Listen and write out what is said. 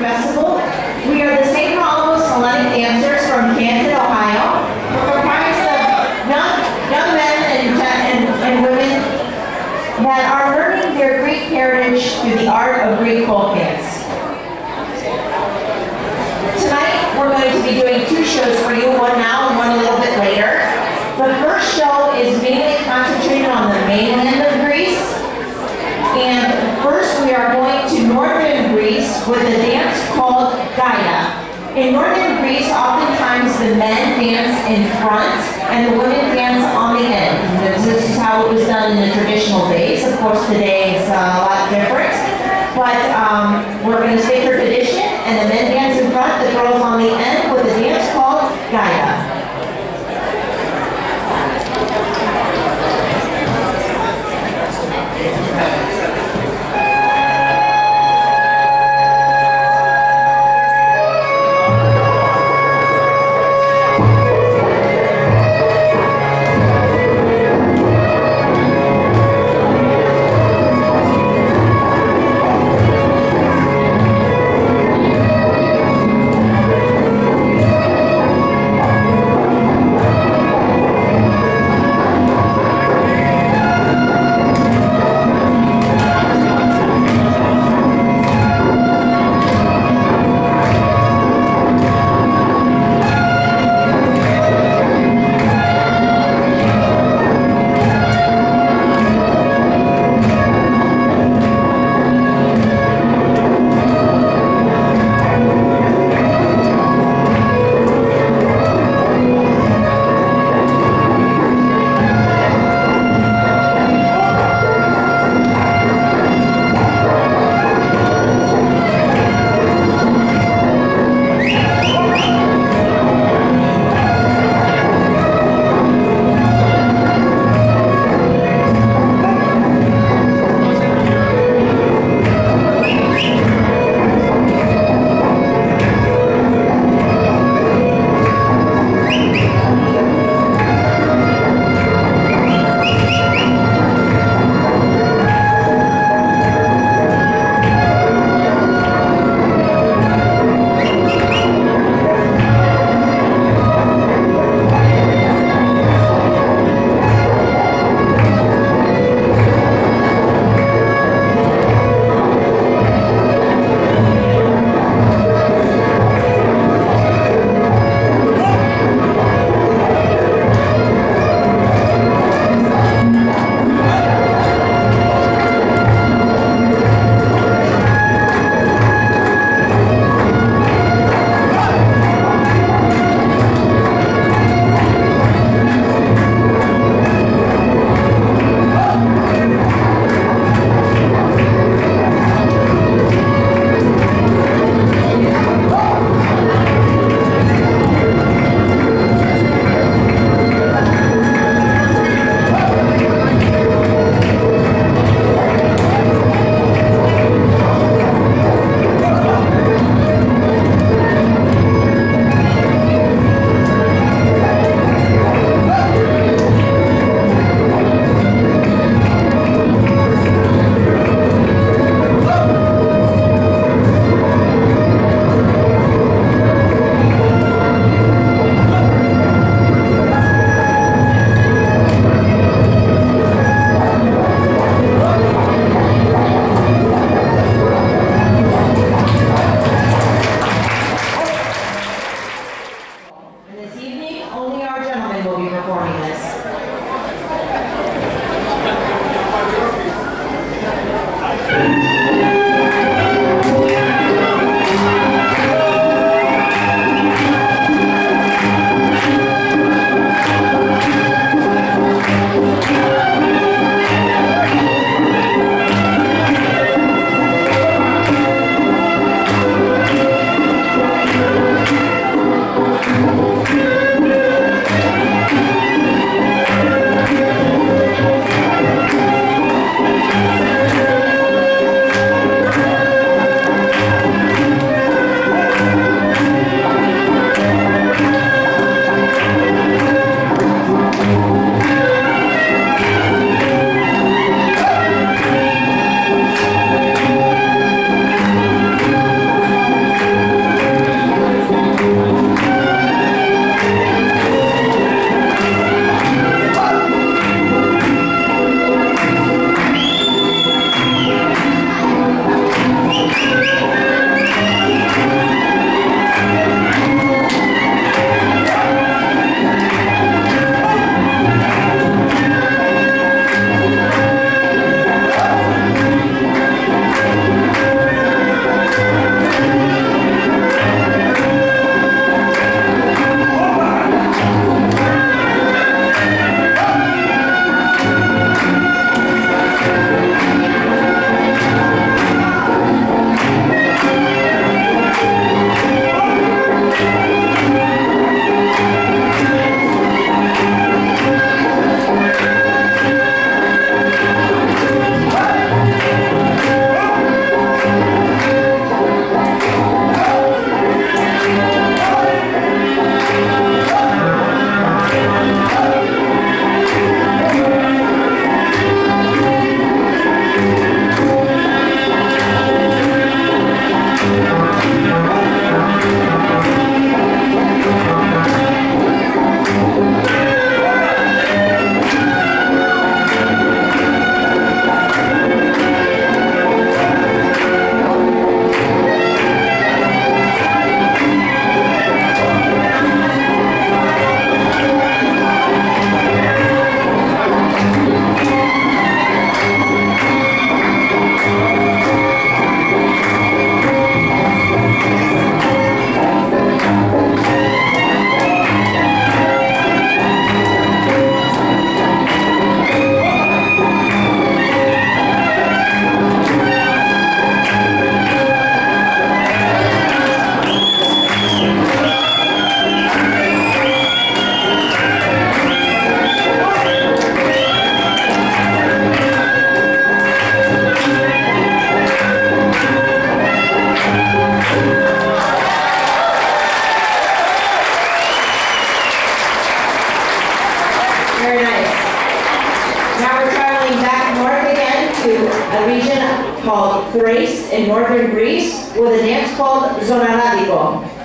Festival. We are the St. Paul Hellenic Dancer hands in front and the women Very nice. Now we're traveling back north again to a region called Thrace, in northern Greece with a dance called Zonaradico.